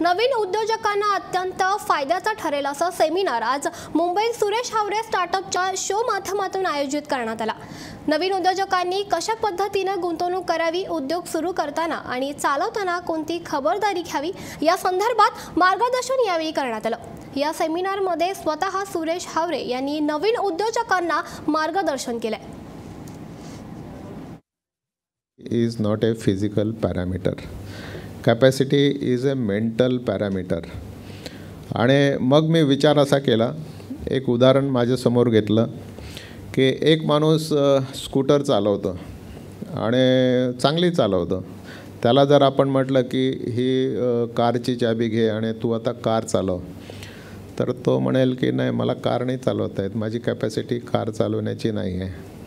नवीन उद्योजकांना अत्यंत फायद्याचा ठरेल असं सेमिनार आज मुंबईत सुरेश हावरे स्टार्टअपच्या शो माध्यमातून आयोजित करण्यात आला. नवीन उद्योजकांनी कशा पद्धतीनं गुंतवणूक करावी उद्योग सुरू करताना आणि चालवताना कोणती खबरदारी घ्यावी या संदर्भात मार्गदर्शन यावेळी करण्यात आलं. या सेमिनारमध्ये स्वतः सुरेश हावरे यांनी नवीन उद्योजकांना मार्गदर्शन केलंय. Is not a physical parameter. Capacity is a mental parameter आणि मग मी विचार असा केला एक उदाहरण माझ्यासमोर घेतलं की एक माणूस स्कूटर चालवतं आणि चांगली चालवतं. त्याला जर आपण म्हटलं की ही कारची चाबी घे आणि तू आता कार चालव तर तो म्हणेल की नाही मला कार नाही चालवता येत माझी कॅपॅसिटी कार चालवण्याची नाही आहे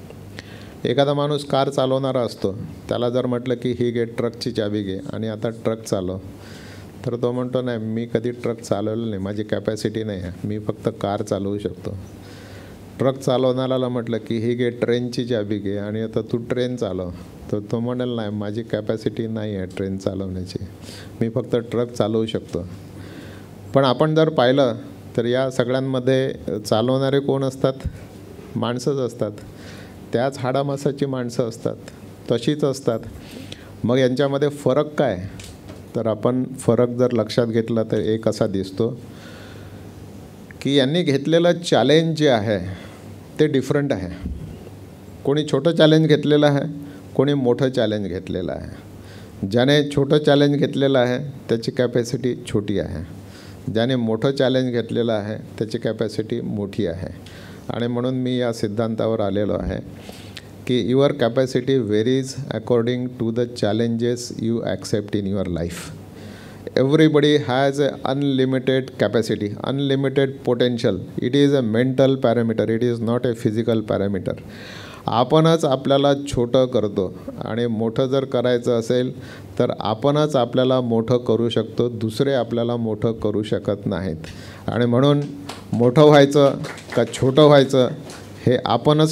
एखादा माणूस कार चालवणारा असतो त्याला जर म्हटलं की ही घे ट्रकची चावी घे आणि आता ट्रक चालव तर तो म्हणतो नाही मी कधी ट्रक चालवलं नाही माझी कॅपॅसिटी नाही आहे मी फक्त कार चालवू शकतो. ट्रक चालवणाऱ्याला म्हटलं की ही घे ट्रेनची चाबी घे आणि आता तू ट्रेन चालव. तर तो म्हणेल नाही माझी कॅपॅसिटी नाही आहे ट्रेन चालवण्याची मी फक्त ट्रक चालवू शकतो. पण आपण जर पाहिलं तर या सगळ्यांमध्ये चालवणारे कोण असतात? माणसंच असतात. त्याच हाडामासाची माणसं असतात. तशीच असतात. मग यांच्यामध्ये फरक काय? तर आपण फरक जर लक्षात घेतला तर एक असा दिसतो की यांनी घेतलेलं चॅलेंज जे आहे ते डिफरंट आहे. कोणी छोटं चॅलेंज घेतलेलं आहे कोणी मोठं चॅलेंज घेतलेलं आहे. ज्याने छोटं चॅलेंज घेतलेलं आहे त्याची कॅपॅसिटी छोटी आहे. ज्याने मोठं चॅलेंज घेतलेलं आहे त्याची कॅपॅसिटी मोठी आहे. आणि म्हणून मी या सिद्धांतावर आलेलो आहे की your capacity varies according to the challenges you accept in your life everybody has a unlimited capacity unlimited potential it is a mental parameter it is not a physical parameter आपणच आपल्याला छोटं करतो आणि मोठं जर करायचं असेल तर आपणच आपल्याला मोठं करू शकतो दुसरे आपल्याला मोठं करू शकत नाहीत. आणि म्हणून मोठं व्हायचं का छोटं व्हायचं हे आपणच